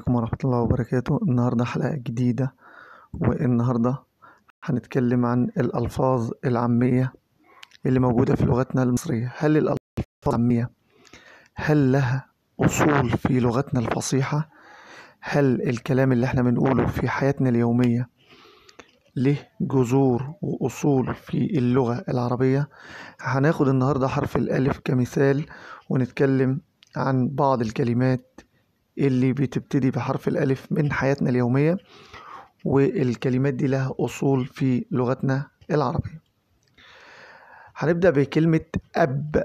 عليكم ورحمة الله وبركاته. النهاردة حلقة جديدة والنهاردة هنتكلم عن الألفاظ العامية اللي موجودة في لغتنا المصرية. هل الألفاظ العامية هل لها أصول في لغتنا الفصيحة؟ هل الكلام اللي إحنا بنقوله في حياتنا اليومية له جذور وأصول في اللغة العربية؟ هناخد النهاردة حرف الألف كمثال ونتكلم عن بعض الكلمات اللي بتبتدي بحرف الألف من حياتنا اليومية والكلمات دي لها أصول في لغتنا العربية. هنبدأ بكلمة أب.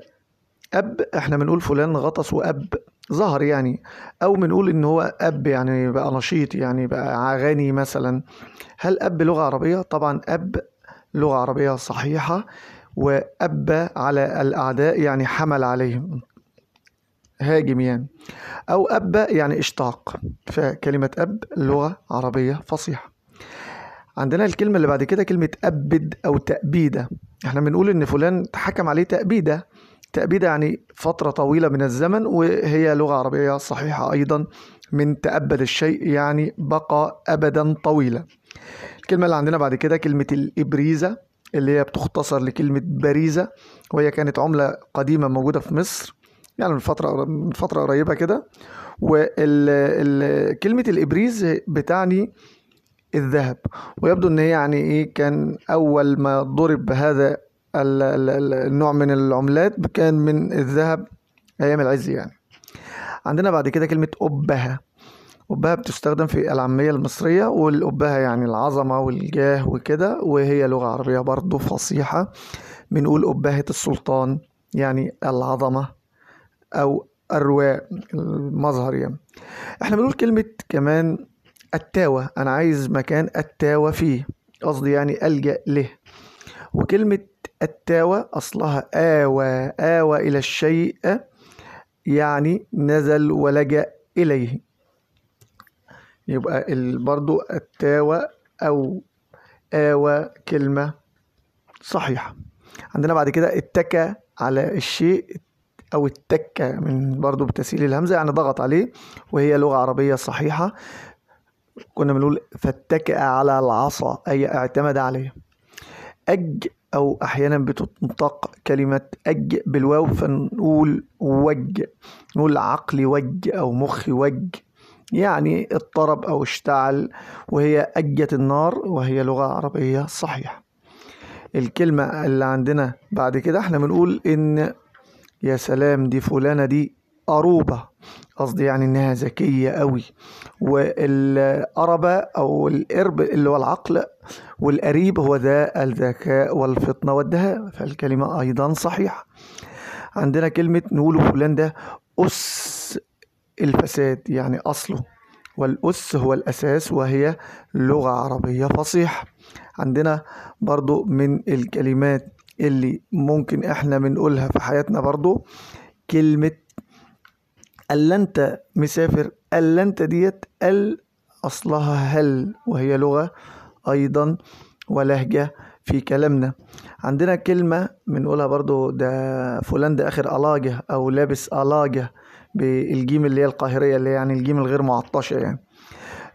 أب إحنا بنقول فلان غطس وأب. ظهر يعني. أو بنقول إن هو أب يعني بقى نشيط يعني بقى غني مثلا. هل أب لغة عربية؟ طبعا أب لغة عربية صحيحة. وأب على الأعداء يعني حمل عليهم. هاجم يعني. أو أب يعني إشتاق. فكلمة أب لغة عربية فصيحة. عندنا الكلمة اللي بعد كده كلمة أبد أو تأبيدة. إحنا بنقول إن فلان حكم عليه تأبيدة. تأبيدة يعني فترة طويلة من الزمن وهي لغة عربية صحيحة أيضا. من تأبد الشيء يعني بقى أبدا طويلا. الكلمة اللي عندنا بعد كده كلمة الإبريزة اللي هي بتختصر لكلمة باريزة. وهي كانت عملة قديمة موجودة في مصر. يعني من فترة من فترة قريبة كده. وكلمة الإبريز بتعني الذهب. ويبدو إن هي يعني إيه كان أول ما ضرب هذا النوع من العملات كان من الذهب أيام العز يعني. عندنا بعد كده كلمة أبهة. أبهة بتستخدم في العامية المصرية والأبهة يعني العظمة والجاه وكده وهي لغة عربية برضو فصيحة. بنقول أبهة السلطان يعني العظمة. أو الرواء المظهر يعني. إحنا بنقول كلمة كمان التاوة أنا عايز مكان التاوة فيه. قصدي يعني ألجأ له. وكلمة التاوة أصلها آوى. آوى إلى الشيء يعني نزل ولجأ إليه. يبقى برضو التاوة أو آوى كلمة صحيحة. عندنا بعد كده اتكى على الشيء أو التكة من برضو بتسهيل الهمزة يعني ضغط عليه وهي لغة عربية صحيحة. كنا بنقول فاتكأ على العصا أي اعتمد عليه. أج أو أحيانا بتنطق كلمة أج بالواو فنقول وج نقول عقلي وج أو مخي وج. يعني اضطرب أو اشتعل وهي أجت النار وهي لغة عربية صحيحة. الكلمة اللي عندنا بعد كده إحنا بنقول إن يا سلام دي فلانة دي قروبة قصدي يعني إنها ذكية قوي والقربة أو القرب اللي هو العقل والقريب هو ذا الذكاء والفطنة والدهاء فالكلمة أيضا صحيحة. عندنا كلمة نقول فلان ده أس الفساد يعني أصله. والأس هو الأساس وهي لغة عربية فصيحة. عندنا برضو من الكلمات اللي ممكن إحنا بنقولها في حياتنا برضو كلمة ألا أنت مسافر ألا أنت ديت ال أصلها هل وهي لغة أيضا ولهجة في كلامنا. عندنا كلمة بنقولها برضو ده فلان ده آخر ألاجة أو لابس ألاجة بالجيم اللي هي القاهرية اللي يعني الجيم الغير معطشة يعني.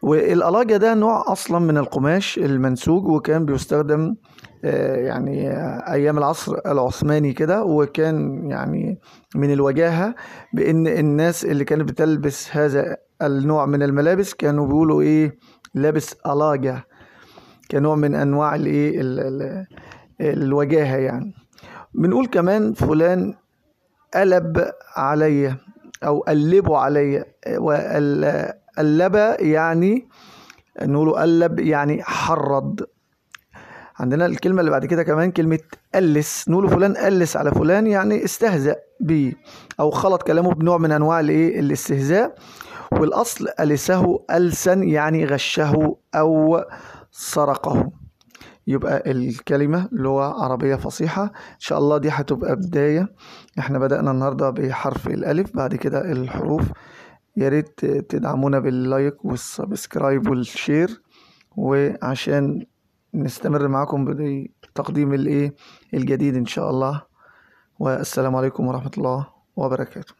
والألاجة ده نوع أصلا من القماش المنسوج وكان بيستخدم يعني أيام العصر العثماني كده وكان يعني من الوجاهة بإن الناس اللي كانت بتلبس هذا النوع من الملابس كانوا بيقولوا إيه لابس ألاجة كنوع من أنواع الإيه الوجاهة يعني. بنقول كمان فلان قلب عليا أو قلبوا عليا وقلب يعني نقوله قلب يعني حرض. عندنا الكلمة اللي بعد كده كمان كلمة ألس. نقول فلان ألس على فلان يعني استهزأ بيه أو خلط كلامه بنوع من أنواع الإيه؟ الاستهزاء. والأصل ألسه ألسن يعني غشه أو سرقه. يبقى الكلمة لغة عربية فصيحة. إن شاء الله دي هتبقى بداية. إحنا بدأنا النهاردة بحرف الألف بعد كده الحروف. يا ريت تدعمونا بال like وال subscribe وال share وعشان نستمر معاكم بتقديم الايه الجديد إن شاء الله. والسلام عليكم ورحمة الله وبركاته.